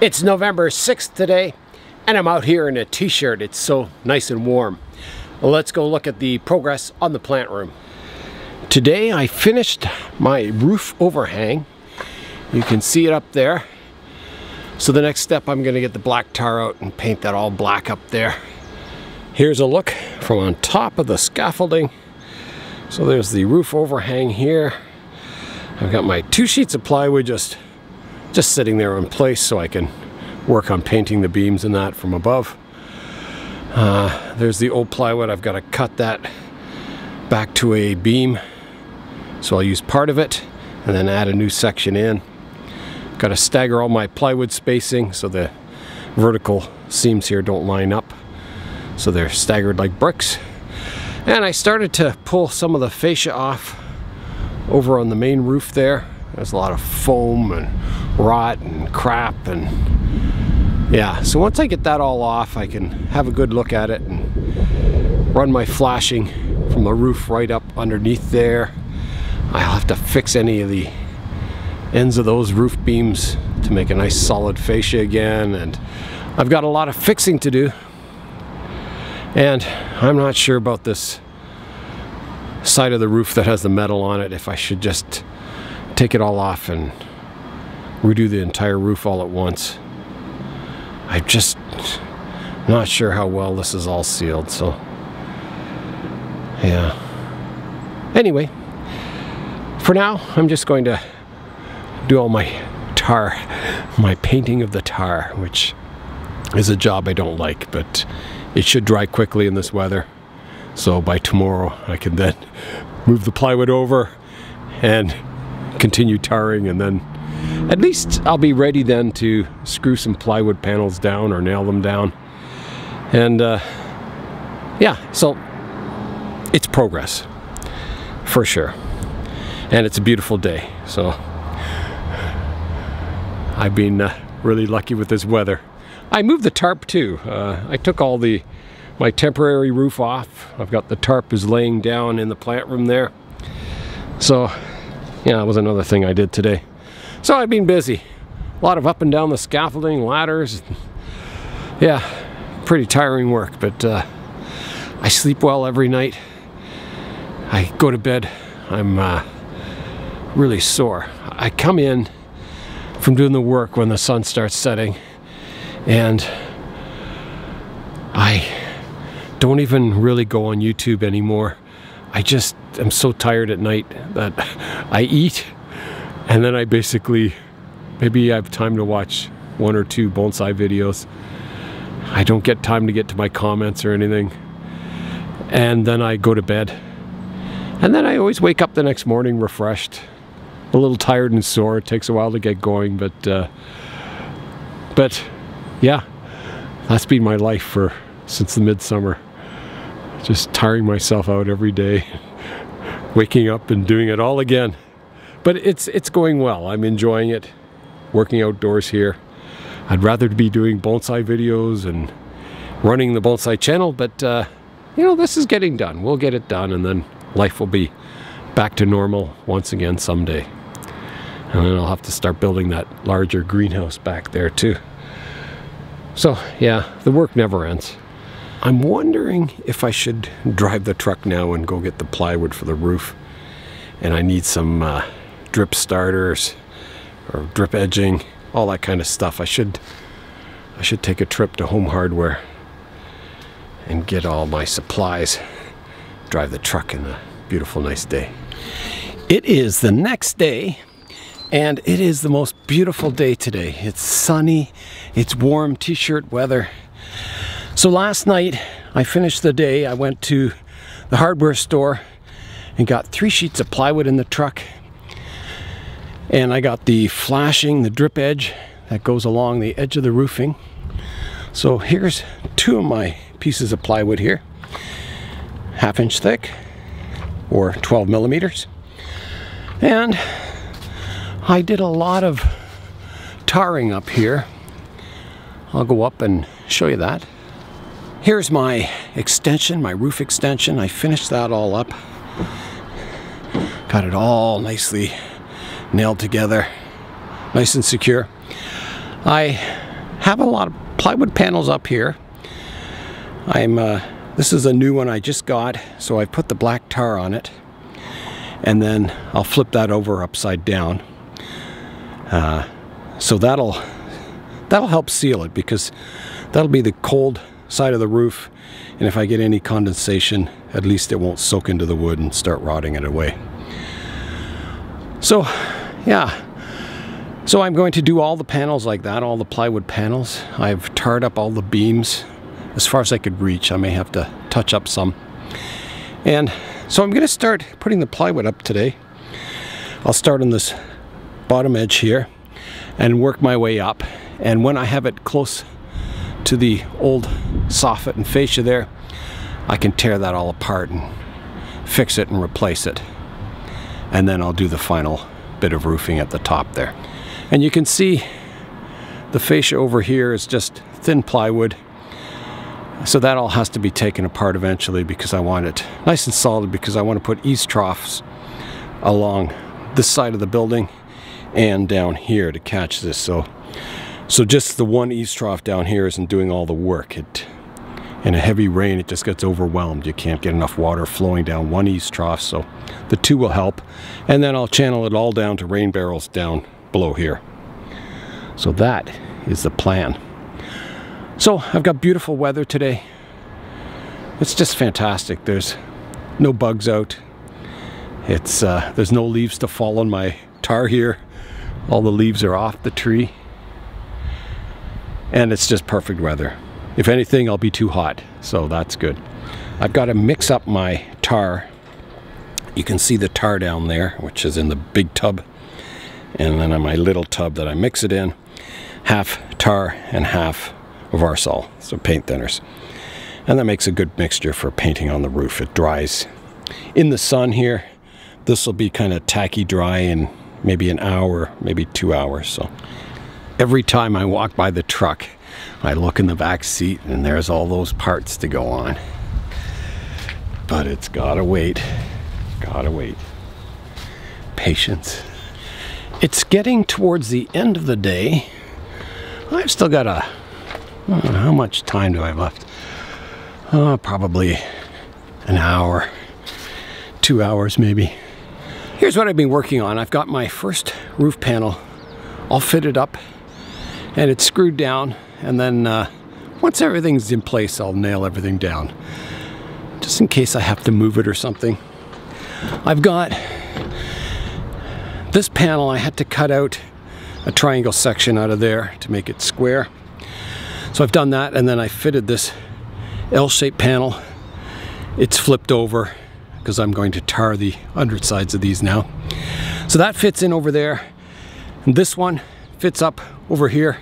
It's November 6th today, and I'm out here in a t-shirt. It's so nice and warm. Let's go look at the progress on the plant room. Today I finished my roof overhang. You can see it up there. So the next step, I'm gonna get the black tar out and paint that all black up there. Here's a look from on top of the scaffolding. So there's the roof overhang here. I've got my two sheets of plywood just just sitting there in place so I can work on painting the beams and that from above. Uh, there's the old plywood. I've got to cut that back to a beam. So I'll use part of it and then add a new section in. Got to stagger all my plywood spacing so the vertical seams here don't line up. So they're staggered like bricks. And I started to pull some of the fascia off over on the main roof there. There's a lot of foam and rot and crap and yeah. So once I get that all off I can have a good look at it and run my flashing from the roof right up underneath there. I'll have to fix any of the ends of those roof beams to make a nice solid fascia again and I've got a lot of fixing to do. And I'm not sure about this side of the roof that has the metal on it if I should just take it all off and redo the entire roof all at once. I'm just not sure how well this is all sealed, so yeah. Anyway, for now, I'm just going to do all my tar, my painting of the tar, which is a job I don't like, but it should dry quickly in this weather. So by tomorrow, I can then move the plywood over and continue tarring and then at least I'll be ready then to screw some plywood panels down or nail them down. And uh, yeah, so it's progress for sure. And it's a beautiful day. So I've been uh, really lucky with this weather. I moved the tarp too. Uh, I took all the my temporary roof off. I've got the tarp is laying down in the plant room there. So yeah, that was another thing I did today. So I've been busy. A lot of up and down the scaffolding, ladders. Yeah, pretty tiring work, but uh, I sleep well every night. I go to bed, I'm uh, really sore. I come in from doing the work when the sun starts setting and I don't even really go on YouTube anymore. I just am so tired at night that I eat and then I basically, maybe I have time to watch one or two bonsai videos. I don't get time to get to my comments or anything. And then I go to bed. And then I always wake up the next morning refreshed. A little tired and sore. It takes a while to get going, but uh, but yeah, that's been my life for since the midsummer. Just tiring myself out every day, waking up and doing it all again but it's it's going well. I'm enjoying it, working outdoors here. I'd rather be doing bonsai videos and running the bonsai channel, but uh, you know, this is getting done. We'll get it done and then life will be back to normal once again someday. And then I'll have to start building that larger greenhouse back there too. So yeah, the work never ends. I'm wondering if I should drive the truck now and go get the plywood for the roof. And I need some uh, drip starters or drip edging, all that kind of stuff. I should I should take a trip to Home Hardware and get all my supplies. Drive the truck in a beautiful nice day. It is the next day and it is the most beautiful day today. It's sunny, it's warm t-shirt weather. So last night I finished the day. I went to the hardware store and got three sheets of plywood in the truck and I got the flashing, the drip edge that goes along the edge of the roofing. So here's two of my pieces of plywood here. Half inch thick or 12 millimeters. And I did a lot of tarring up here. I'll go up and show you that. Here's my extension, my roof extension. I finished that all up. Got it all nicely nailed together, nice and secure. I have a lot of plywood panels up here. I'm uh, this is a new one I just got, so I put the black tar on it, and then I'll flip that over upside down. Uh, so that'll that'll help seal it because that'll be the cold side of the roof, and if I get any condensation, at least it won't soak into the wood and start rotting it away. So, yeah. So I'm going to do all the panels like that, all the plywood panels. I've tarred up all the beams as far as I could reach. I may have to touch up some. And so I'm going to start putting the plywood up today. I'll start on this bottom edge here and work my way up. And when I have it close to the old soffit and fascia there, I can tear that all apart and fix it and replace it. And then I'll do the final bit of roofing at the top there. And you can see the fascia over here is just thin plywood. So that all has to be taken apart eventually because I want it nice and solid because I want to put eaves troughs along this side of the building and down here to catch this. So, so just the one eaves trough down here isn't doing all the work. It, in a heavy rain, it just gets overwhelmed. You can't get enough water flowing down one eaves trough, so the two will help. And then I'll channel it all down to rain barrels down below here. So that is the plan. So I've got beautiful weather today. It's just fantastic. There's no bugs out. It's uh, there's no leaves to fall on my tar here. All the leaves are off the tree. And it's just perfect weather. If anything, I'll be too hot, so that's good. I've got to mix up my tar. You can see the tar down there, which is in the big tub. And then on my little tub that I mix it in, half tar and half Varsol, so paint thinners. And that makes a good mixture for painting on the roof. It dries in the sun here. This will be kind of tacky dry in maybe an hour, maybe two hours. So every time I walk by the truck, I look in the back seat and there's all those parts to go on. But it's gotta wait. Gotta wait. Patience. It's getting towards the end of the day. I've still got a. how much time do I have left? Uh, probably an hour, two hours maybe. Here's what I've been working on. I've got my first roof panel all fitted up and it's screwed down and then uh, once everything's in place I'll nail everything down just in case I have to move it or something. I've got this panel I had to cut out a triangle section out of there to make it square. So I've done that and then I fitted this L-shaped panel. It's flipped over because I'm going to tar the undersides of these now. So that fits in over there. And this one fits up over here.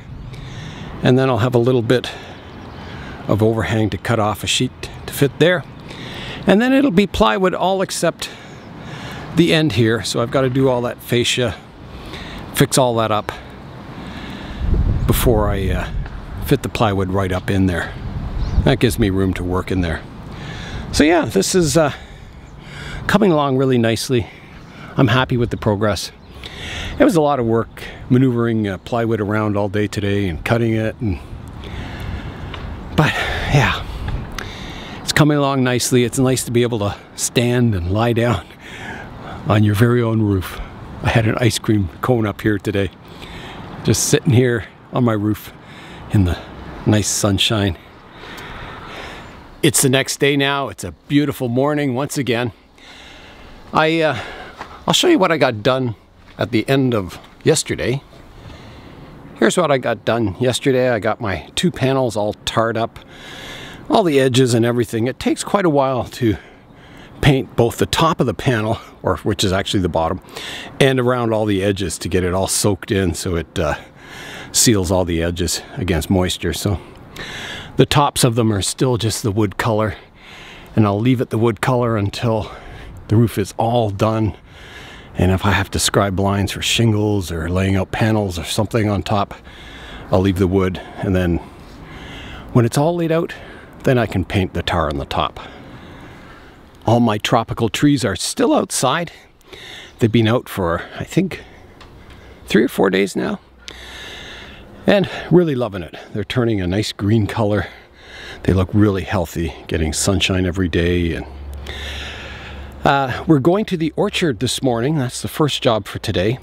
And then I'll have a little bit of overhang to cut off a sheet to fit there. And then it'll be plywood all except the end here. So I've got to do all that fascia fix all that up before I uh, fit the plywood right up in there. That gives me room to work in there. So yeah this is uh, coming along really nicely. I'm happy with the progress it was a lot of work maneuvering uh, plywood around all day today and cutting it and but yeah. It's coming along nicely. It's nice to be able to stand and lie down on your very own roof. I had an ice cream cone up here today just sitting here on my roof in the nice sunshine. It's the next day now. It's a beautiful morning once again. I uh, I'll show you what I got done at the end of yesterday. Here's what I got done yesterday. I got my two panels all tarred up, all the edges and everything. It takes quite a while to paint both the top of the panel, or which is actually the bottom, and around all the edges to get it all soaked in so it uh, seals all the edges against moisture. So the tops of them are still just the wood color, and I'll leave it the wood color until the roof is all done and if I have to scribe lines for shingles or laying out panels or something on top, I'll leave the wood. And then when it's all laid out, then I can paint the tar on the top. All my tropical trees are still outside. They've been out for, I think, three or four days now. And really loving it. They're turning a nice green color. They look really healthy, getting sunshine every day. And uh, We're going to the orchard this morning. That's the first job for today.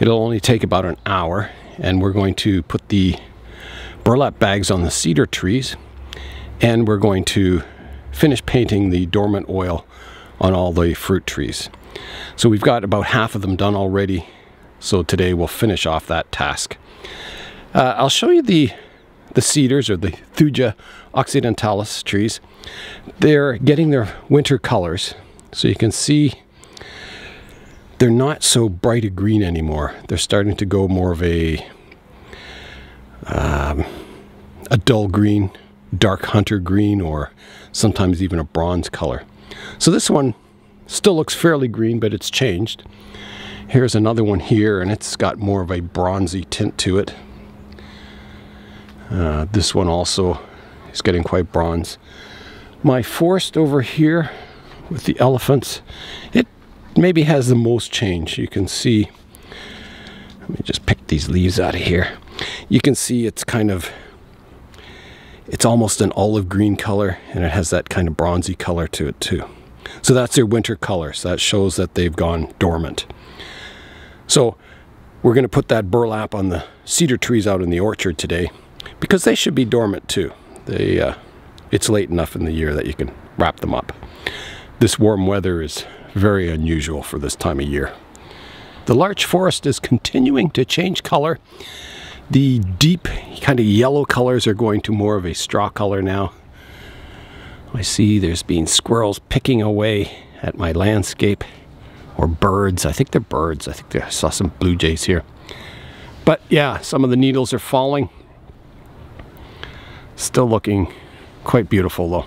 It'll only take about an hour. And we're going to put the burlap bags on the cedar trees. And we're going to finish painting the dormant oil on all the fruit trees. So we've got about half of them done already. So today we'll finish off that task. Uh, I'll show you the the cedars or the Thuja occidentalis trees. They're getting their winter colors. So you can see they're not so bright a green anymore. They're starting to go more of a um, a dull green, dark hunter green, or sometimes even a bronze color. So this one still looks fairly green, but it's changed. Here's another one here, and it's got more of a bronzy tint to it. Uh, this one also is getting quite bronze. My forest over here with the elephants, it maybe has the most change. You can see, let me just pick these leaves out of here. You can see it's kind of, it's almost an olive green color and it has that kind of bronzy color to it too. So that's their winter colors. That shows that they've gone dormant. So we're going to put that burlap on the cedar trees out in the orchard today because they should be dormant too. They, uh, it's late enough in the year that you can wrap them up. This warm weather is very unusual for this time of year. The larch forest is continuing to change color. The deep kind of yellow colors are going to more of a straw color now. I see there's been squirrels picking away at my landscape or birds. I think they're birds. I think I saw some blue jays here. But yeah, some of the needles are falling. Still looking quite beautiful though.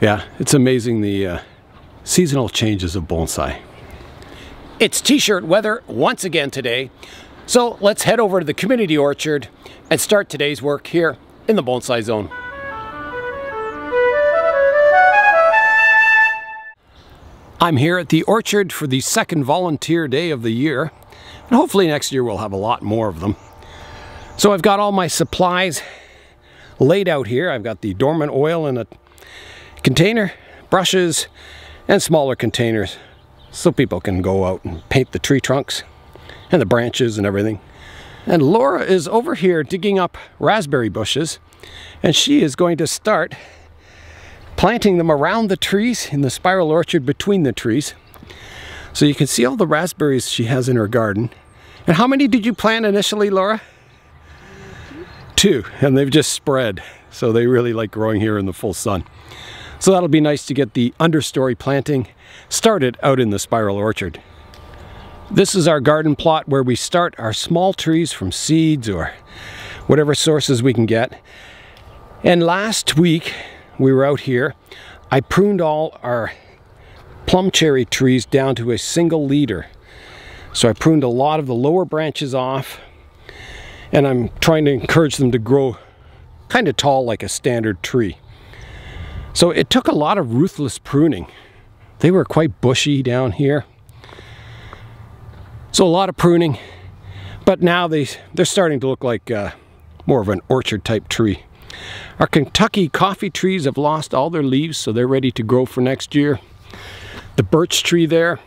Yeah, it's amazing the uh, seasonal changes of bonsai. It's t-shirt weather once again today. So let's head over to the community orchard and start today's work here in the bonsai zone. I'm here at the orchard for the second volunteer day of the year, and hopefully next year we'll have a lot more of them. So I've got all my supplies laid out here. I've got the dormant oil in a container, brushes, and smaller containers so people can go out and paint the tree trunks and the branches and everything. And Laura is over here digging up raspberry bushes and she is going to start planting them around the trees in the spiral orchard between the trees. So you can see all the raspberries she has in her garden. And how many did you plant initially, Laura? Two, and they've just spread. So they really like growing here in the full sun. So that'll be nice to get the understory planting started out in the spiral orchard. This is our garden plot where we start our small trees from seeds or whatever sources we can get. And last week, we were out here, I pruned all our plum cherry trees down to a single leader. So I pruned a lot of the lower branches off and I'm trying to encourage them to grow kind of tall like a standard tree. So it took a lot of ruthless pruning. They were quite bushy down here. So a lot of pruning, but now they, they're starting to look like uh, more of an orchard type tree. Our Kentucky coffee trees have lost all their leaves, so they're ready to grow for next year. The birch tree there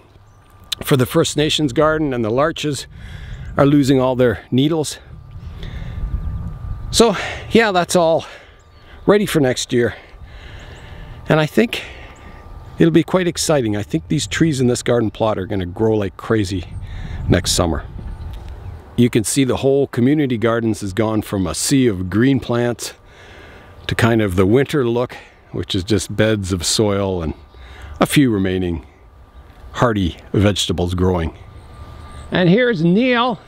for the First Nations garden and the larches are losing all their needles. So yeah, that's all ready for next year. And I think it'll be quite exciting. I think these trees in this garden plot are gonna grow like crazy next summer. You can see the whole community gardens has gone from a sea of green plants to kind of the winter look, which is just beds of soil and a few remaining hardy vegetables growing. And here's Neil,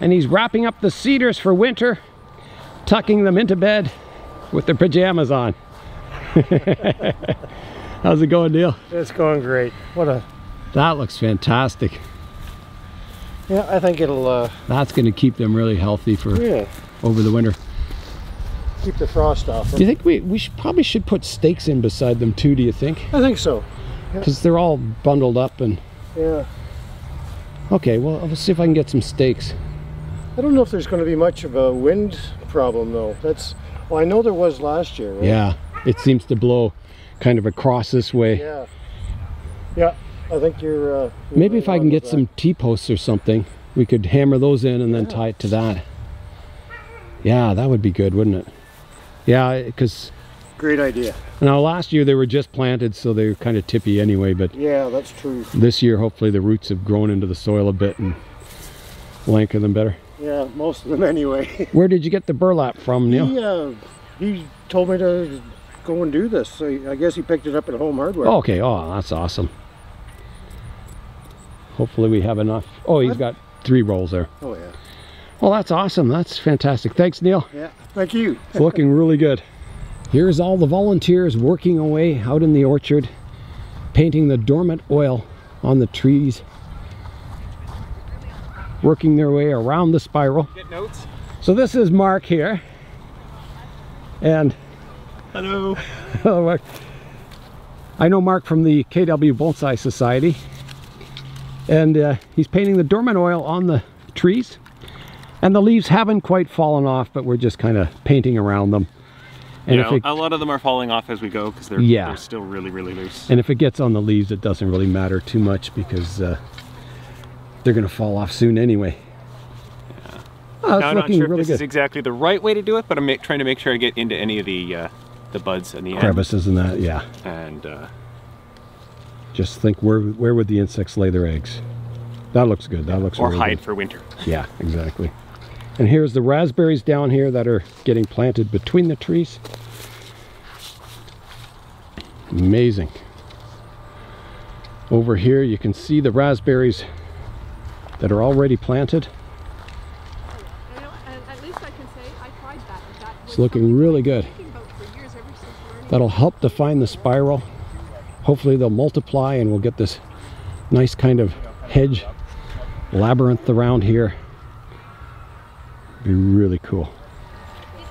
and he's wrapping up the cedars for winter, tucking them into bed with their pajamas on. How's it going, Neil? It's going great. What a... That looks fantastic. Yeah, I think it'll... Uh, That's going to keep them really healthy for yeah, over the winter. keep the frost off Do you think we, we should, probably should put stakes in beside them too, do you think? I think so. Because they're all bundled up and... Yeah. Okay, well, let's see if I can get some stakes. I don't know if there's going to be much of a wind problem though. That's well, I know there was last year. Right? Yeah, it seems to blow kind of across this way. Yeah. Yeah. I think you're. Uh, you're Maybe if I can get some T-posts or something, we could hammer those in and then Yeah. tie it to that. Yeah, that would be good, wouldn't it? Yeah, because. Great idea. now last year they were just planted, so they were kind of tippy anyway, but Yeah, that's true. this year hopefully the roots have grown into the soil a bit and lengthen them better. Yeah, most of them anyway. Where did you get the burlap from, Neil? he uh, he told me to go and do this. So I guess he picked it up at Home Hardware. Okay, oh, that's awesome. Hopefully we have enough. Oh, he's What? got three rolls there. Oh yeah. Well, that's awesome. That's fantastic. Thanks, Neil. Yeah. Thank you. It's looking really good. Here's all the volunteers working away out in the orchard, painting the dormant oil on the trees, working their way around the spiral. Get notes. So this is Mark here. And Hello. hello, Mark. I know Mark from the KW Bonsai Society. And uh, he's painting the dormant oil on the trees. And the leaves haven't quite fallen off, but we're just kind of painting around them. And You know, it a lot of them are falling off as we go because they're, Yeah. they're still really, really loose. And if it gets on the leaves, it doesn't really matter too much because uh, they're going to fall off soon anyway. Oh, now, I'm not looking sure if really this is exactly the right way to do it, but I'm trying to make sure I get into any of the uh, the buds and the end. Crevices and that, yeah. And uh, Just think where where would the insects lay their eggs? That looks good. That looks or really hide good. for winter. Yeah, exactly. And here's the raspberries down here that are getting planted between the trees. Amazing. Over here you can see the raspberries that are already planted. You know, at least I can say I tried that. That It's looking really I've good. been thinking about for years, ever since learning. That'll help define the spiral. Hopefully they'll multiply and we'll get this nice kind of hedge labyrinth around here. Be really cool.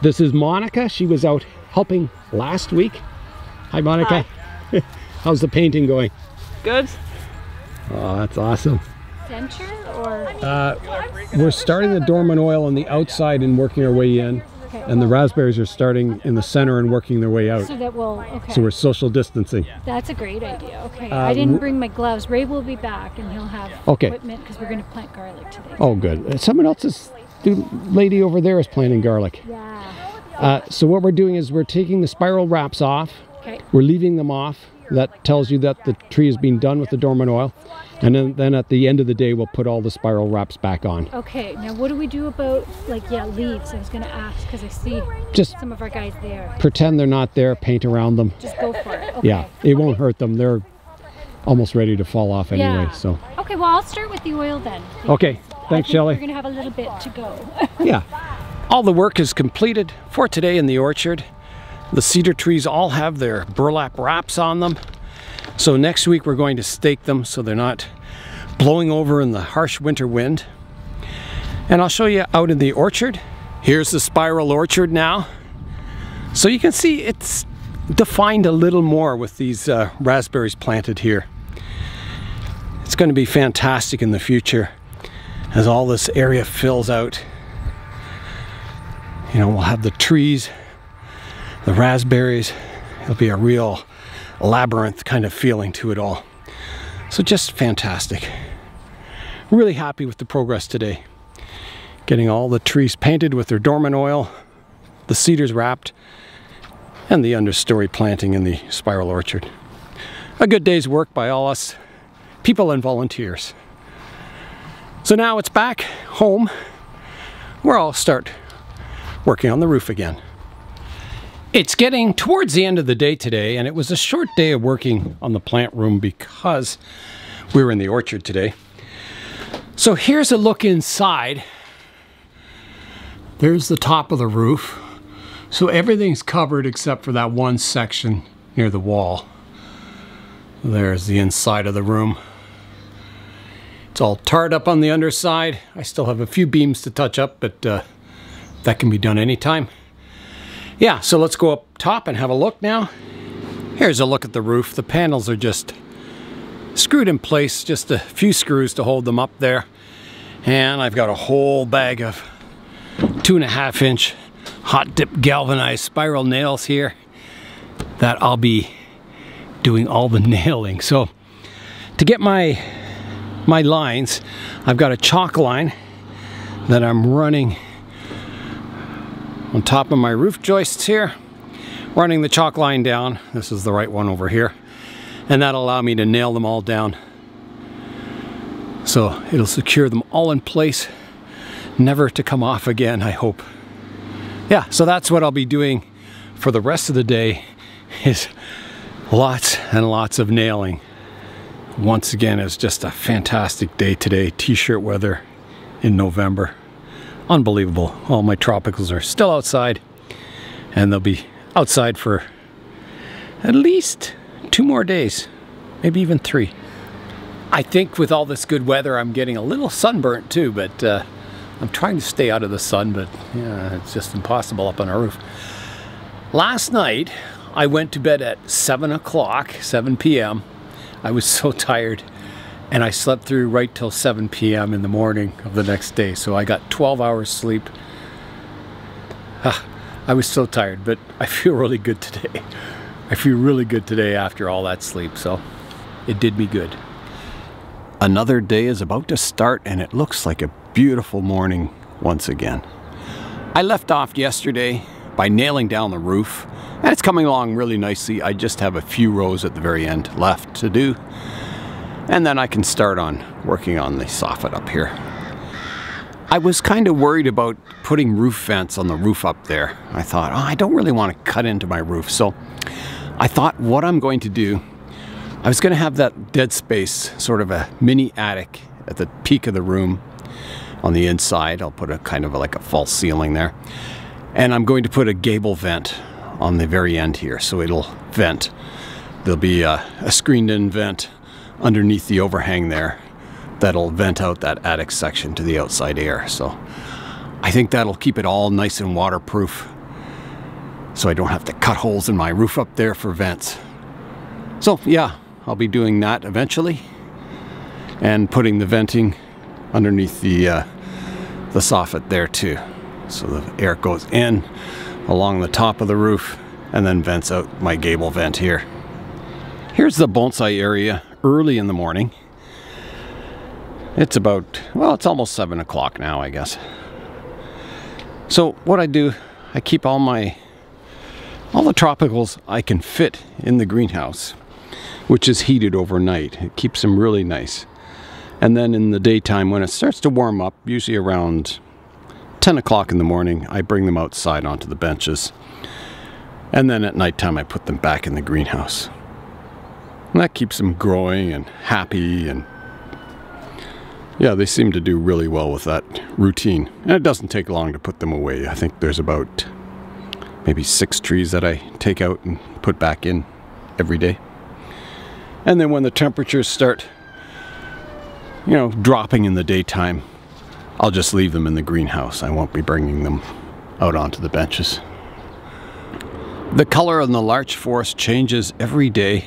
This is Monica. She was out helping last week. Hi Monica. Hi. How's the painting going? Good. Oh, that's awesome. Denture or Uh, we're starting the dormant oil on the outside and working our way in. And the raspberries are starting in the center and working their way out. So that will, okay. So we're social distancing. That's a great idea. Okay. Uh, I didn't bring my gloves. Ray will be back and he'll have Okay. equipment because we're going to plant garlic today. Oh, good. Uh, Someone else's the lady over there is planting garlic. Yeah. Uh, so what we're doing is we're taking the spiral wraps off. Okay. We're leaving them off. That tells you that the tree has been done with the dormant oil. And then, then at the end of the day, we'll put all the spiral wraps back on. Okay. Now, what do we do about, like, yeah, leaves? I was going to ask because I see Just some of our guys there. pretend they're not there, paint around them. Just go for it. Okay. Yeah, it won't hurt them. They're almost ready to fall off anyway. Yeah. So, Okay. Well, I'll start with the oil then. okay. Thanks, think Shelley. We're going to have a little bit to go. Yeah. All the work is completed for today in the orchard. The cedar trees all have their burlap wraps on them. So next week we're going to stake them so they're not blowing over in the harsh winter wind. And I'll show you out in the orchard. Here's the spiral orchard now. So you can see it's defined a little more with these uh, raspberries planted here. It's going to be fantastic in the future as all this area fills out. You know, we'll have the trees, the raspberries. It'll be a real labyrinth kind of feeling to it all. So just fantastic. Really happy with the progress today. Getting all the trees painted with their dormant oil, the cedars wrapped, and the understory planting in the spiral orchard. A good day's work by all us people and volunteers. So now it's back home where I'll start working on the roof again. It's getting towards the end of the day today, and it was a short day of working on the plant room because we were in the orchard today. So here's a look inside. There's the top of the roof. So everything's covered except for that one section near the wall. There's the inside of the room. It's all tarred up on the underside. I still have a few beams to touch up, but uh, that can be done anytime. Yeah, so let's go up top and have a look now. Here's a look at the roof. The panels are just screwed in place, just a few screws to hold them up there. And I've got a whole bag of two and a half inch hot dip galvanized spiral nails here that I'll be doing all the nailing. So to get my my lines, I've got a chalk line that I'm running on top of my roof joists here, running the chalk line down. This is the right one over here. And that'll allow me to nail them all down. So it'll secure them all in place, never to come off again, I hope. Yeah, so that's what I'll be doing for the rest of the day is lots and lots of nailing. Once again, it's just a fantastic day today. T-shirt weather in November. Unbelievable. All my tropicals are still outside and they'll be outside for at least two more days, maybe even three. I think with all this good weather, I'm getting a little sunburnt too, but uh, I'm trying to stay out of the sun, but yeah, it's just impossible up on our roof. Last night, I went to bed at 7 o'clock, 7 p.m. I was so tired and I slept through right till 7 p.m. in the morning of the next day. So I got 12 hours sleep. Ah, I was so tired, but I feel really good today. I feel really good today after all that sleep, so it did me good. Another day is about to start and it looks like a beautiful morning once again. I left off yesterday by nailing down the roof and it's coming along really nicely. I just have a few rows at the very end left to do and then I can start on working on the soffit up here. I was kind of worried about putting roof vents on the roof up there. I thought, oh, I don't really want to cut into my roof. So I thought what I'm going to do, I was going to have that dead space, sort of a mini attic at the peak of the room on the inside. I'll put a kind of like a false ceiling there. And I'm going to put a gable vent on the very end here. So it'll vent. There'll be a, a screened in vent underneath the overhang there that'll vent out that attic section to the outside air. So I think that'll keep it all nice and waterproof so I don't have to cut holes in my roof up there for vents. So yeah, I'll be doing that eventually and putting the venting underneath the uh, the soffit there too. So the air goes in along the top of the roof and then vents out my gable vent here. Here's the bonsai area early in the morning. It's about, well, it's almost 7 o'clock now, I guess. So what I do, I keep all my, all the tropicals I can fit in the greenhouse, which is heated overnight. It keeps them really nice. And then in the daytime, when it starts to warm up, usually around 10 o'clock in the morning, I bring them outside onto the benches. And then at nighttime, I put them back in the greenhouse. And that keeps them growing and happy and yeah, they seem to do really well with that routine. And it doesn't take long to put them away. I think there's about maybe six trees that I take out and put back in every day. And then when the temperatures start, you know, dropping in the daytime, I'll just leave them in the greenhouse. I won't be bringing them out onto the benches. The color on the larch forest changes every day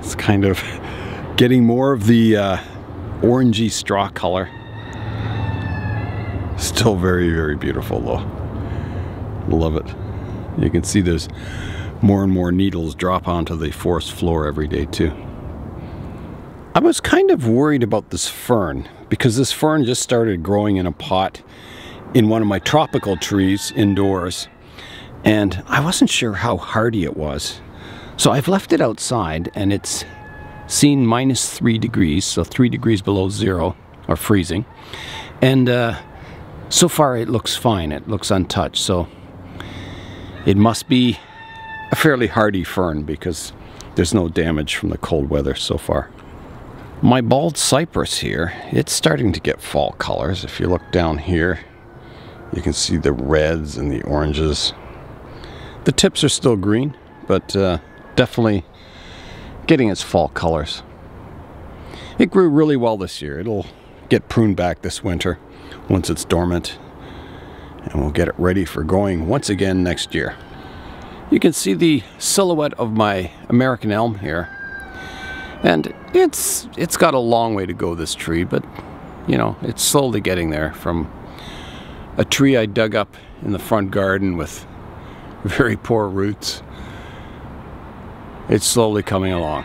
it's kind of getting more of the uh, orangey straw color. Still very, very beautiful though. Love it. You can see there's more and more needles drop onto the forest floor every day too. I was kind of worried about this fern because this fern just started growing in a pot in one of my tropical trees indoors and I wasn't sure how hardy it was. So I've left it outside and it's seen minus three degrees, so three degrees below zero or freezing. And uh, so far it looks fine, it looks untouched. So it must be a fairly hardy fern because there's no damage from the cold weather so far. My bald cypress here, it's starting to get fall colors. If you look down here, you can see the reds and the oranges. The tips are still green, but uh, definitely getting its fall colors. It grew really well this year. It'll get pruned back this winter once it's dormant and we'll get it ready for growing once again next year. You can see the silhouette of my American elm here and it's it's got a long way to go this tree but you know it's slowly getting there from a tree I dug up in the front garden with very poor roots. It's slowly coming along.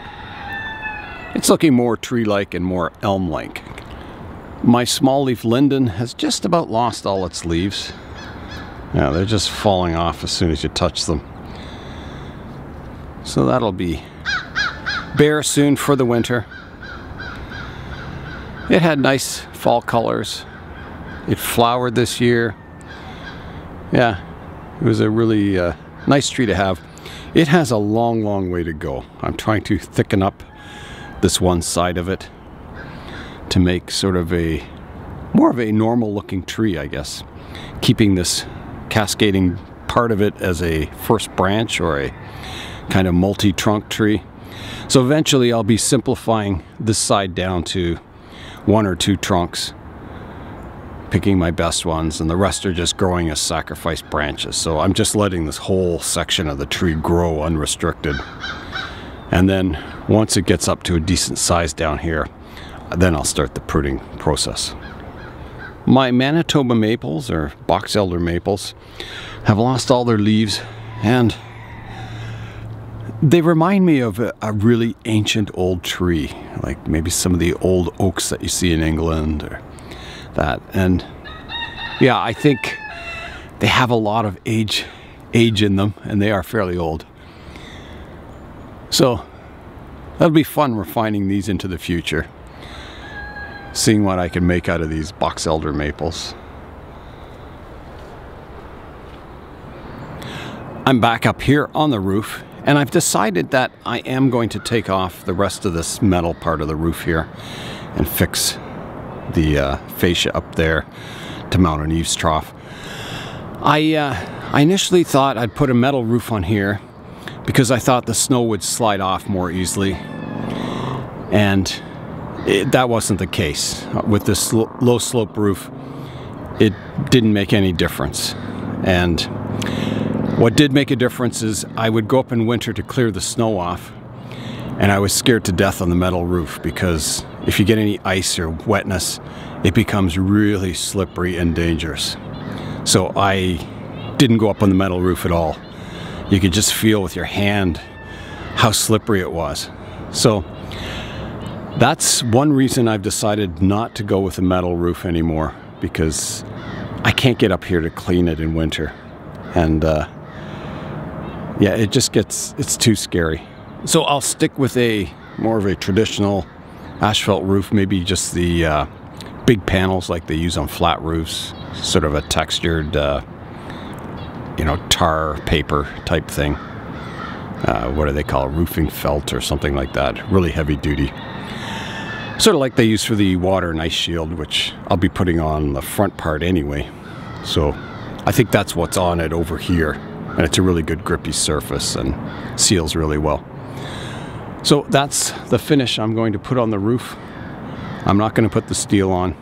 It's looking more tree-like and more elm-like. My small leaf linden has just about lost all its leaves. Yeah, they're just falling off as soon as you touch them. So that'll be bare soon for the winter. It had nice fall colors. It flowered this year. Yeah, it was a really uh, nice tree to have. It has a long, long way to go. I'm trying to thicken up this one side of it to make sort of a more of a normal looking tree, I guess. Keeping this cascading part of it as a first branch or a kind of multi-trunk tree. So eventually I'll be simplifying this side down to one or two trunks, picking my best ones, and the rest are just growing as sacrifice branches. So I'm just letting this whole section of the tree grow unrestricted. And then once it gets up to a decent size down here, then I'll start the pruning process. My Manitoba maples, or box elder maples, have lost all their leaves and they remind me of a, really ancient old tree, like maybe some of the old oaks that you see in England or that. And yeah, I think they have a lot of age age in them and they are fairly old. So that'll be fun refining these into the future. Seeing what I can make out of these box elder maples. I'm back up here on the roof and I've decided that I am going to take off the rest of this metal part of the roof here and fix the uh, fascia up there to mount an eaves trough. I, uh, I initially thought I'd put a metal roof on here because I thought the snow would slide off more easily. And it, that wasn't the case. With this low slope roof, it didn't make any difference. And what did make a difference is I would go up in winter to clear the snow off, and I was scared to death on the metal roof because if you get any ice or wetness, it becomes really slippery and dangerous. So I didn't go up on the metal roof at all. You could just feel with your hand how slippery it was. So that's one reason I've decided not to go with a metal roof anymore because I can't get up here to clean it in winter. And uh, yeah, it just gets, it's too scary. So I'll stick with a more of a traditional asphalt roof, maybe just the uh, big panels like they use on flat roofs, sort of a textured, uh, you know, tar paper type thing. Uh, what do they call it? Roofing felt or something like that. Really heavy duty. Sort of like they use for the water and ice shield, which I'll be putting on the front part anyway. So I think that's what's on it over here and it's a really good grippy surface and seals really well. So that's the finish I'm going to put on the roof. I'm not going to put the steel on.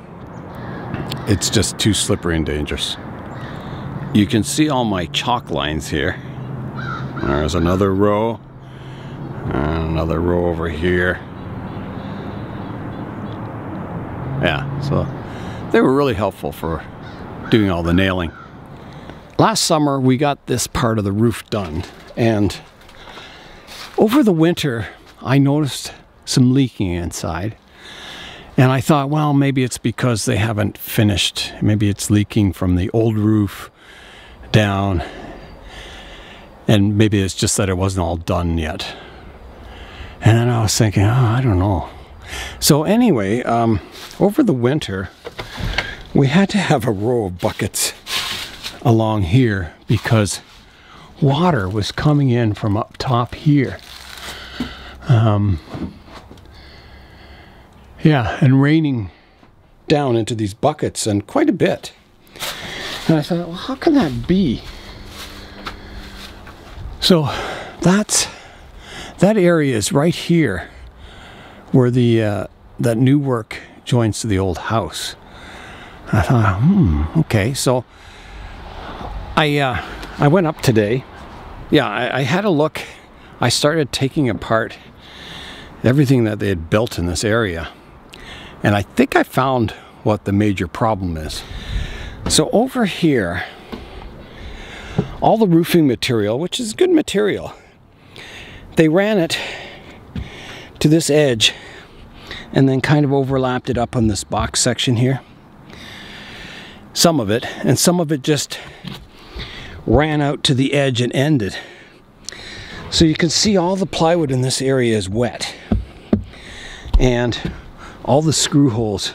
It's just too slippery and dangerous. You can see all my chalk lines here. There's another row. And another row over here. Yeah, so they were really helpful for doing all the nailing last summer we got this part of the roof done and over the winter I noticed some leaking inside and I thought well maybe it's because they haven't finished. Maybe it's leaking from the old roof down and maybe it's just that it wasn't all done yet. And then I was thinking oh I don't know. So anyway um, over the winter we had to have a row of buckets along here because water was coming in from up top here. Um, yeah, and raining down into these buckets and quite a bit. And I thought, well, how can that be? So that's that area is right here where the uh, that new work joins to the old house. I thought, hmm, okay, so I uh, I went up today. Yeah, I, I had a look. I started taking apart everything that they had built in this area. And I think I found what the major problem is. So over here, all the roofing material, which is good material, they ran it to this edge and then kind of overlapped it up on this box section here. Some of it, and some of it just ran out to the edge and ended. So you can see all the plywood in this area is wet. And all the screw holes,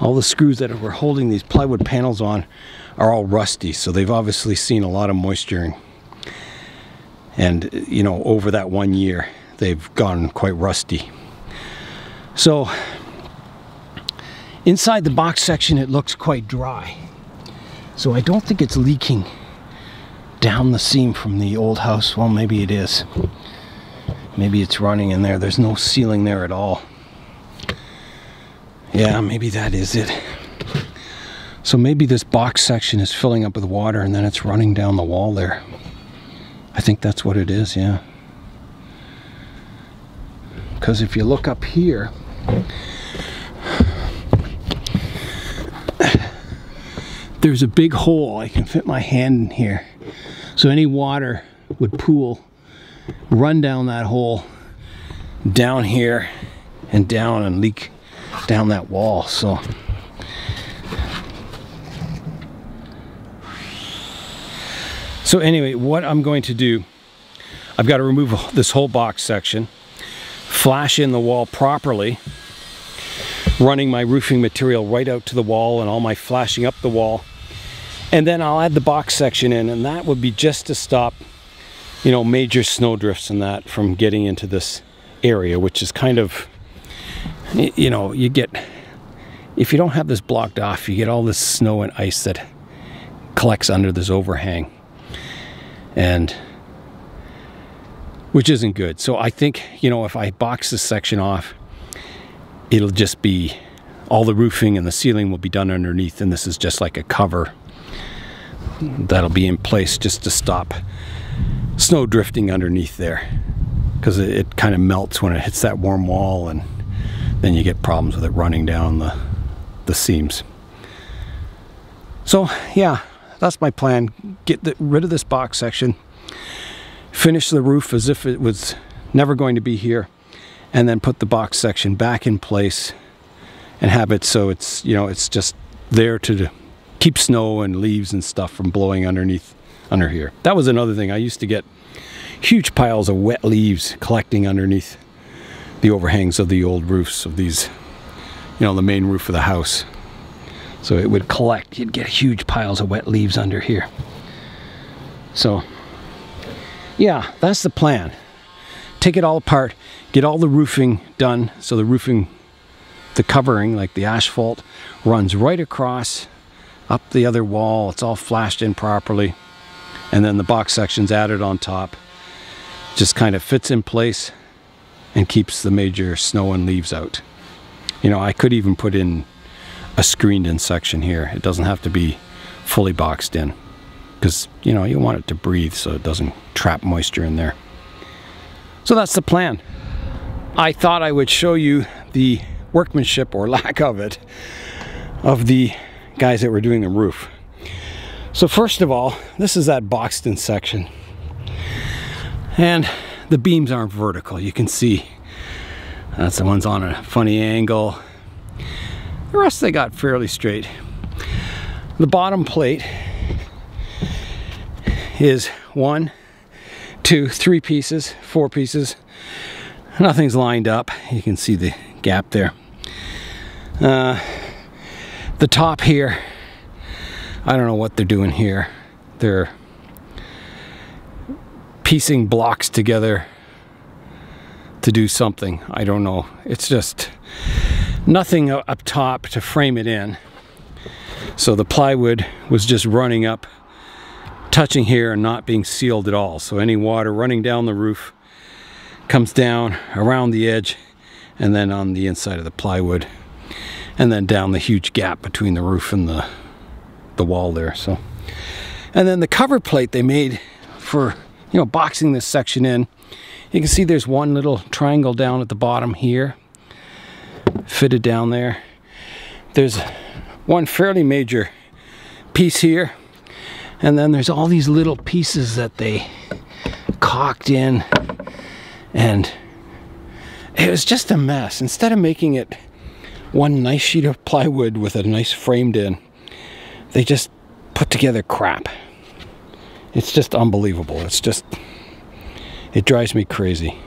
all the screws that were holding these plywood panels on are all rusty. So they've obviously seen a lot of moisture. And, you know, over that one year, they've gone quite rusty. So inside the box section, it looks quite dry. So I don't think it's leaking down the seam from the old house. Well, maybe it is. Maybe it's running in there. There's no ceiling there at all. Yeah, maybe that is it. So maybe this box section is filling up with water and then it's running down the wall there. I think that's what it is, yeah. Because if you look up here, there's a big hole. I can fit my hand in here. So any water would pool, run down that hole, down here, and down and leak down that wall. So So anyway, what I'm going to do, I've got to remove this whole box section, flash in the wall properly, running my roofing material right out to the wall and all my flashing up the wall and then I'll add the box section in and that would be just to stop you know major snow drifts and that from getting into this area which is kind of you know you get if you don't have this blocked off you get all this snow and ice that collects under this overhang. And which isn't good. So I think you know if I box this section off it'll just be all the roofing and the ceiling will be done underneath and this is just like a cover that'll be in place just to stop snow drifting underneath there because it, it kind of melts when it hits that warm wall and then you get problems with it running down the, the seams. So yeah, that's my plan. Get the, rid of this box section, finish the roof as if it was never going to be here, and then put the box section back in place and have it so it's, you know, it's just there to keep snow and leaves and stuff from blowing underneath under here. That was another thing. I used to get huge piles of wet leaves collecting underneath the overhangs of the old roofs of these, you know, the main roof of the house. So it would collect, you'd get huge piles of wet leaves under here. So, yeah, that's the plan. Take it all apart, get all the roofing done so the roofing, the covering, like the asphalt, runs right across up the other wall. It's all flashed in properly. And then the box section's added on top. Just kind of fits in place and keeps the major snow and leaves out. You know, I could even put in a screened in section here. It doesn't have to be fully boxed in because, you know, you want it to breathe so it doesn't trap moisture in there. So that's the plan. I thought I would show you the workmanship or lack of it of the guys that were doing the roof. So first of all, this is that boxed in section. And the beams aren't vertical. You can see that's the ones on a funny angle. The rest they got fairly straight. The bottom plate is one, two, three pieces, four pieces. Nothing's lined up. You can see the gap there. Uh, the top here, I don't know what they're doing here. They're piecing blocks together to do something. I don't know. It's just nothing up top to frame it in. So the plywood was just running up, touching here and not being sealed at all. So any water running down the roof comes down around the edge and then on the inside of the plywood and then down the huge gap between the roof and the the wall there so and then the cover plate they made for you know boxing this section in you can see there's one little triangle down at the bottom here fitted down there there's one fairly major piece here. And then there's all these little pieces that they caulked in. And it was just a mess. Instead of making it one nice sheet of plywood with a nice framed in, they just put together crap. It's just unbelievable. It's just, it drives me crazy.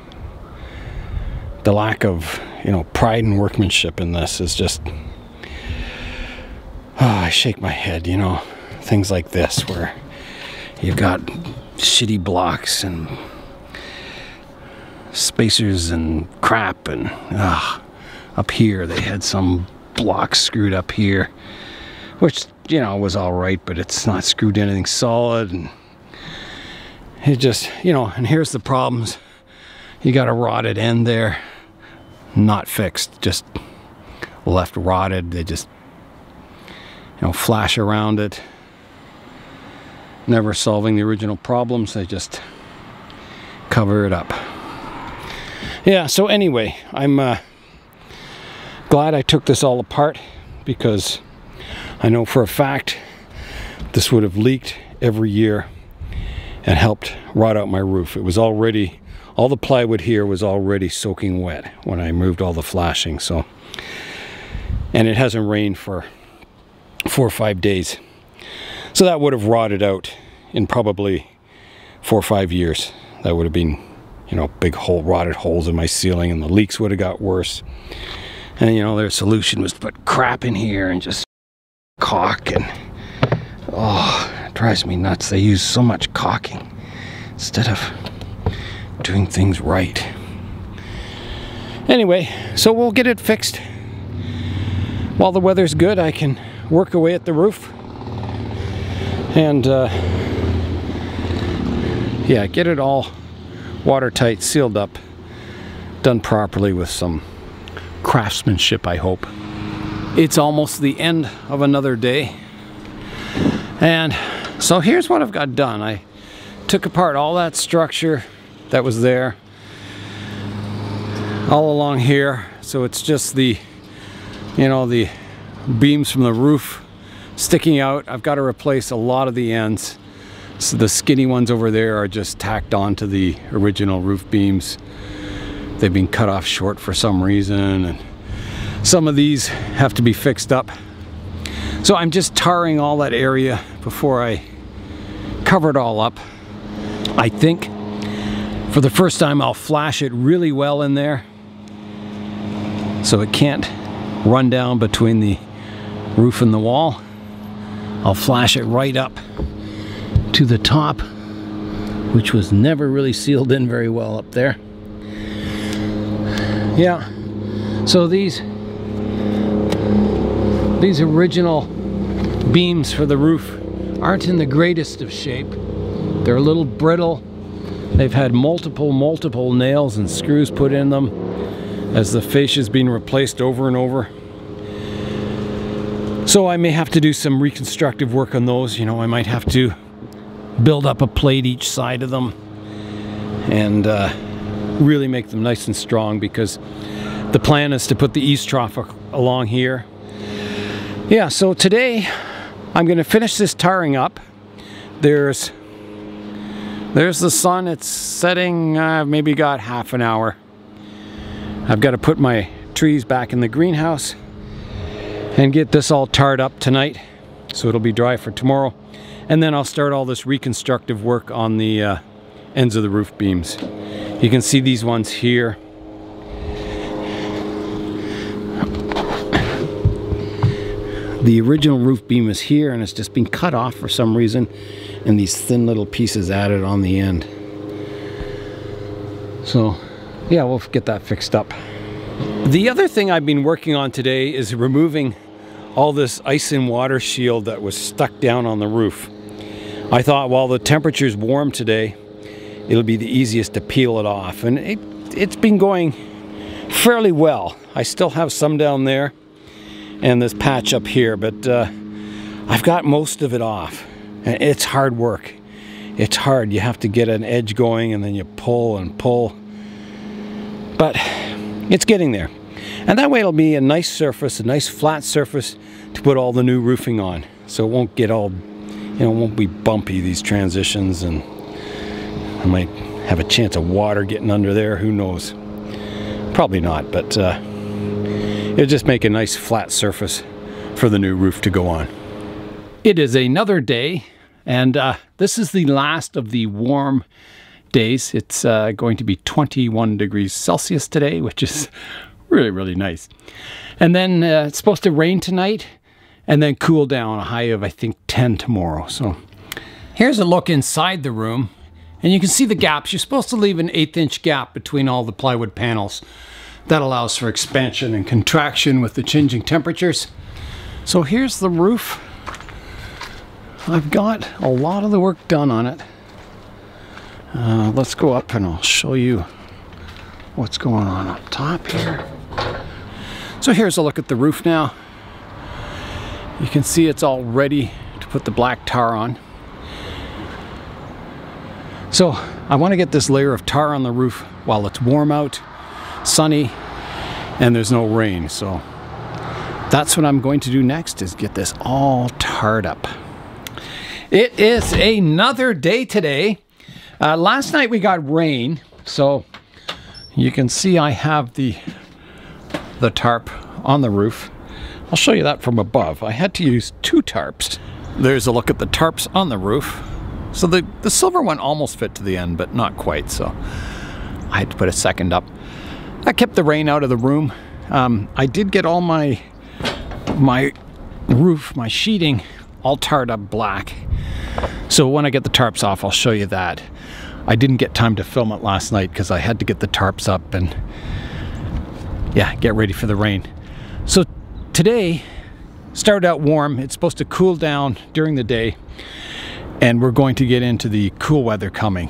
The lack of, you know, pride and workmanship in this is just, oh, I shake my head, you know, things like this where you've got shitty blocks and spacers and crap and uh, up here they had some blocks screwed up here which you know it was all right but it's not screwed anything solid and it just you know and here's the problems. You got a rotted end there not fixed just left rotted they just you know flash around it. Never solving the original problems they just cover it up. Yeah so anyway i'm uh, glad i took this all apart because i know for a fact this would have leaked every year and helped rot out my roof. It was already all the plywood here was already soaking wet when i moved all the flashing so. And it hasn't rained for four or five days. So that would have rotted out in probably four or five years. That would have been you know, big hole, rotted holes in my ceiling and the leaks would have got worse. And, you know, their solution was to put crap in here and just caulk and, oh, drives me nuts. They use so much caulking instead of doing things right. Anyway, so we'll get it fixed. While the weather's good, I can work away at the roof. And, uh, yeah, get it all watertight, sealed up, done properly with some craftsmanship, I hope. It's almost the end of another day. And so here's what I've got done. I took apart all that structure that was there all along here. So it's just the, you know, the beams from the roof sticking out. I've got to replace a lot of the ends. So the skinny ones over there are just tacked onto the original roof beams. They've been cut off short for some reason and some of these have to be fixed up. So I'm just tarring all that area before I cover it all up. I think for the first time I'll flash it really well in there so it can't run down between the roof and the wall. I'll flash it right up to the top, which was never really sealed in very well up there. Yeah, so these these original beams for the roof aren't in the greatest of shape. They're a little brittle. They've had multiple, multiple nails and screws put in them as the fascia's being replaced over and over. So I may have to do some reconstructive work on those. You know, I might have to build up a plate each side of them and uh, really make them nice and strong because the plan is to put the eaves trough along here. Yeah, so today I'm going to finish this tarring up. There's there's the sun. It's setting. I've uh, maybe got half an hour. I've got to put my trees back in the greenhouse and get this all tarred up tonight so it'll be dry for tomorrow. And then I'll start all this reconstructive work on the uh, ends of the roof beams. You can see these ones here. The original roof beam is here and it's just been cut off for some reason and these thin little pieces added on the end. So yeah, we'll get that fixed up. The other thing I've been working on today is removing all this ice and water shield that was stuck down on the roof. I thought while the temperature's warm today, it'll be the easiest to peel it off. And it, it's been going fairly well. I still have some down there and this patch up here, but uh, I've got most of it off. And it's hard work. It's hard. You have to get an edge going and then you pull and pull. But it's getting there. And that way it'll be a nice surface, a nice flat surface to put all the new roofing on. so it won't get all, you know, won't be bumpy these transitions, and I might have a chance of water getting under there. Who knows? Probably not, but uh, it'll just make a nice flat surface for the new roof to go on. It is another day, and uh, this is the last of the warm days. It's uh, going to be 21 degrees Celsius today, which is really, really nice. And then uh, it's supposed to rain tonight and then cool down a high of, I think, 10 tomorrow. So here's a look inside the room. And you can see the gaps. You're supposed to leave an eighth inch gap between all the plywood panels. That allows for expansion and contraction with the changing temperatures. So here's the roof. I've got a lot of the work done on it. Uh, let's go up and I'll show you what's going on up top here. So here's a look at the roof now. You can see it's all ready to put the black tar on. So I want to get this layer of tar on the roof while it's warm out, sunny, and there's no rain. So that's what I'm going to do next is get this all tarred up. It is another day today. Uh, last night we got rain, so you can see I have the the tarp on the roof. I'll show you that from above. I had to use two tarps. There's a look at the tarps on the roof. So the, the silver one almost fit to the end, but not quite, so I had to put a second up. That kept the rain out of the room. Um, I did get all my my roof, my sheeting, all tarred up black. So when I get the tarps off, I'll show you that. I didn't get time to film it last night because I had to get the tarps up and yeah, get ready for the rain. So today started out warm. It's supposed to cool down during the day and we're going to get into the cool weather coming.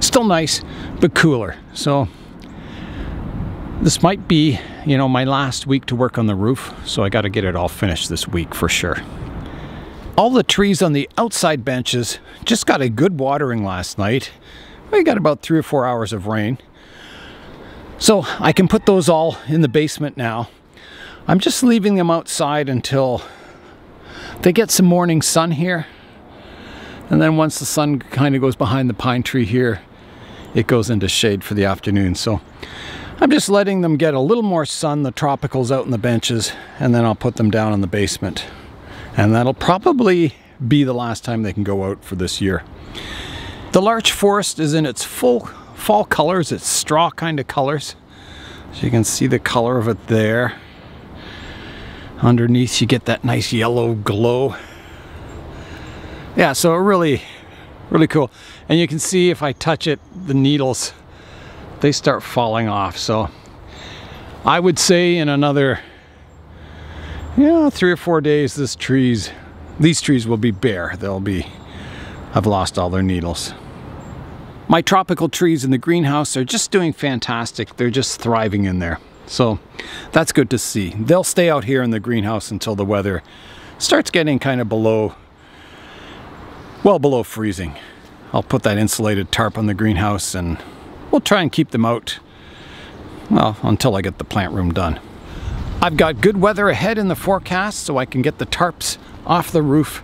Still nice, but cooler. So this might be, you know, my last week to work on the roof, so I got to get it all finished this week for sure. All the trees on the outside benches just got a good watering last night. We got about three or four hours of rain. So I can put those all in the basement now. I'm just leaving them outside until they get some morning sun here and then once the sun kind of goes behind the pine tree here, it goes into shade for the afternoon. So I'm just letting them get a little more sun, the tropicals out in the benches, and then I'll put them down in the basement. And that'll probably be the last time they can go out for this year. The larch forest is in its full fall colors, its straw kind of colors. So you can see the color of it there. Underneath you get that nice yellow glow yeah, so really, really cool. And you can see if I touch it, the needles, they start falling off. So I would say in another, you know, three or four days, this trees, these trees will be bare. They'll be, I've lost all their needles. My tropical trees in the greenhouse are just doing fantastic. They're just thriving in there. So that's good to see. They'll stay out here in the greenhouse until the weather starts getting kind of below well below freezing. I'll put that insulated tarp on the greenhouse and we'll try and keep them out, well, until I get the plant room done. I've got good weather ahead in the forecast so I can get the tarps off the roof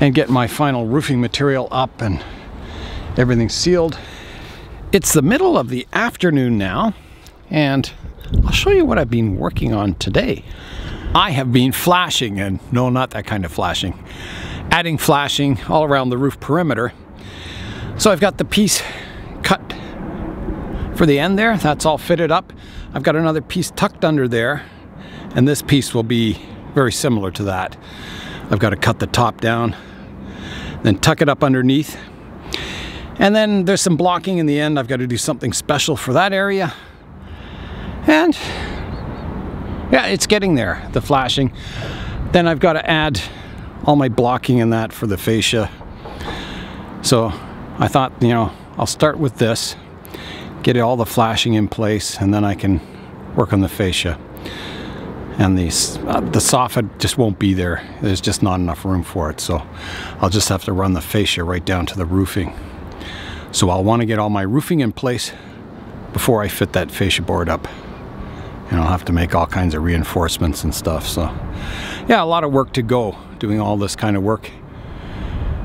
and get my final roofing material up and everything sealed. It's the middle of the afternoon now and I'll show you what I've been working on today. I have been flashing and no, not that kind of flashing adding flashing all around the roof perimeter. So I've got the piece for the end there. That's all fitted up. I've got another piece tucked under there and this piece will be very similar to that. I've got to cut the top down, then tuck it up underneath. And then there's some blocking in the end. I've got to do something special for that area. And yeah, it's getting there, the flashing. Then I've got to add all my blocking in that for the fascia. So I thought, you know, I'll start with this, get all the flashing in place, and then I can work on the fascia. And the, uh, the soffit just won't be there. There's just not enough room for it. So I'll just have to run the fascia right down to the roofing. So I'll want to get all my roofing in place before I fit that fascia board up. and I'll have to make all kinds of reinforcements and stuff. So, yeah, a lot of work to go doing all this kind of work.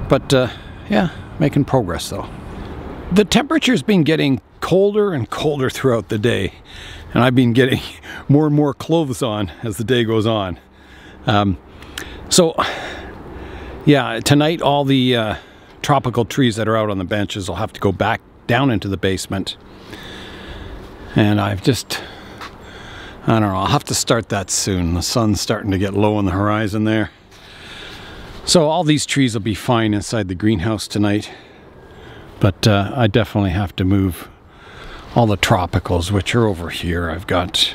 But, uh, yeah, making progress though. The temperature's been getting colder and colder throughout the day, and I've been getting more and more clothes on as the day goes on. Um, so, yeah, tonight all the uh, tropical trees that are out on the benches will have to go back down into the basement. And I've just, I don't know, I'll have to start that soon. The sun's starting to get low on the horizon there. So all these trees will be fine inside the greenhouse tonight. But uh, I definitely have to move all the tropicals, which are over here. I've got,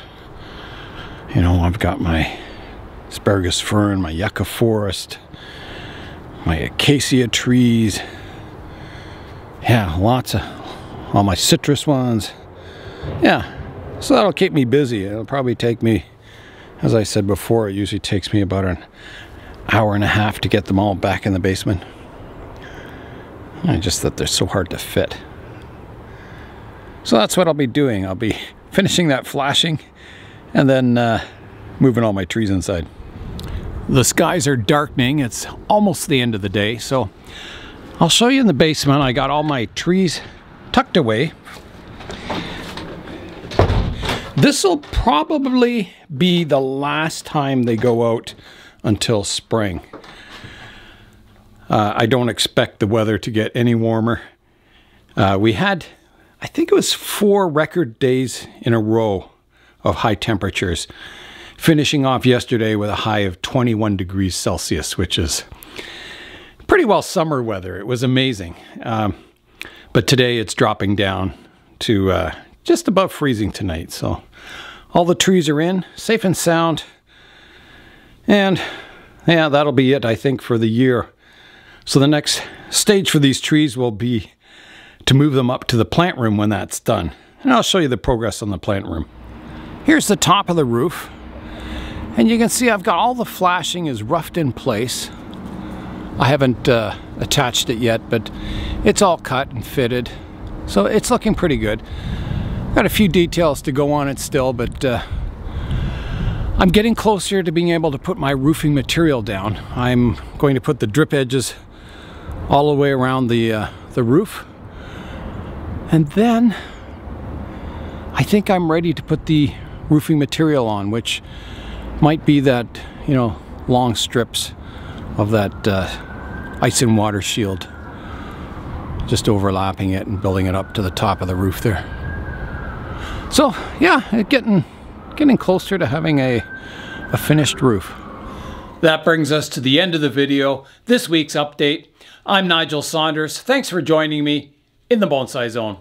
you know, I've got my asparagus fern, my yucca forest, my acacia trees. Yeah, lots of, all my citrus ones. Yeah, so that'll keep me busy. It'll probably take me, as I said before, it usually takes me about an hour and a half to get them all back in the basement. I just that they're so hard to fit. So that's what I'll be doing. I'll be finishing that flashing and then uh, moving all my trees inside. The skies are darkening. It's almost the end of the day. So I'll show you in the basement. I got all my trees tucked away. This will probably be the last time they go out until spring. Uh, I don't expect the weather to get any warmer. Uh, we had, I think it was four record days in a row of high temperatures, finishing off yesterday with a high of 21 degrees Celsius, which is pretty well summer weather. It was amazing. Um, but today it's dropping down to uh, just above freezing tonight. So all the trees are in, safe and sound. And yeah, that'll be it, I think, for the year. So the next stage for these trees will be to move them up to the plant room when that's done. And I'll show you the progress on the plant room. Here's the top of the roof. And you can see I've got all the flashing is roughed in place. I haven't uh, attached it yet, but it's all cut and fitted. So it's looking pretty good. Got a few details to go on it still, but uh, I'm getting closer to being able to put my roofing material down. I'm going to put the drip edges all the way around the, uh, the roof. And then I think I'm ready to put the roofing material on, which might be that, you know, long strips of that uh, ice and water shield. Just overlapping it and building it up to the top of the roof there. So yeah, getting getting closer to having a, a finished roof. That brings us to the end of the video, this week's update. I'm Nigel Saunders. Thanks for joining me in the Bonsai Zone.